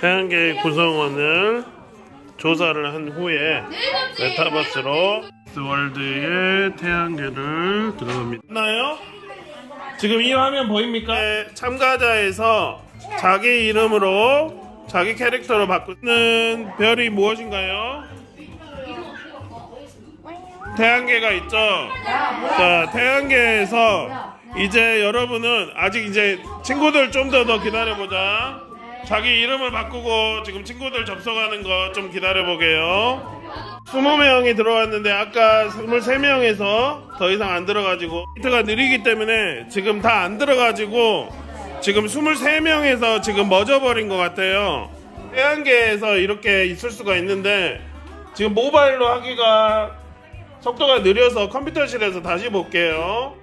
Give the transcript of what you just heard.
태양계 구성원을 조사를 한 후에 메타버스로 월드의 태양계를 들어갑니다. 나요? 지금 이 화면 보입니까? 네, 참가자에서 자기 이름으로 자기 캐릭터로 바꾸는 별이 무엇인가요? 태양계가 있죠. 자, 태양계에서 이제 여러분은 아직 이제 친구들 좀 더 더 기다려보자. 자기 이름을 바꾸고 지금 친구들 접속하는 거 좀 기다려보게요. 20명이 들어왔는데 아까 23명에서 더 이상 안 들어가지고 히트가 느리기 때문에 지금 다 안 들어가지고 지금 23명에서 지금 멎어버린 것 같아요. 태양계에서 이렇게 있을 수가 있는데 지금 모바일로 하기가 속도가 느려서 컴퓨터실에서 다시 볼게요.